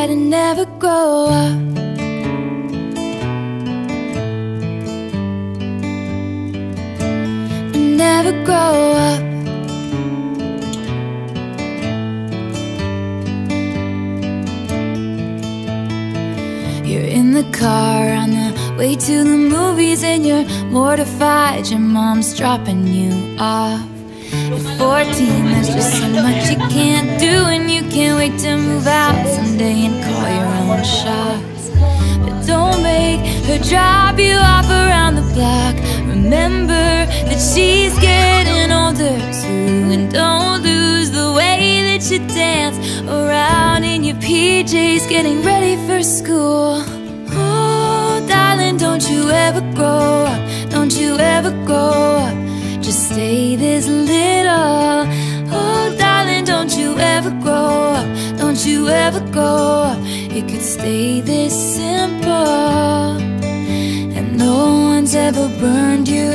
Try to never grow up. Never grow up. You're in the car on the way to the movies and you're mortified your mom's dropping you off. At 14, there's just so much you can't do to move out someday and call your own shots. But don't make her drop you off around the block. Remember that she's getting older too, and don't lose the way that you dance around in your PJs, getting ready for school. Oh, darling, don't you ever grow It could stay this simple. And no one's ever burned you,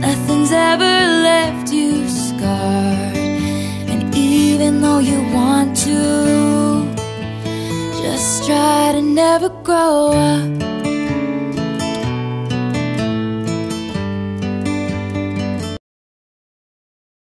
nothing's ever left you scarred. And even though you want to, just try to never grow up.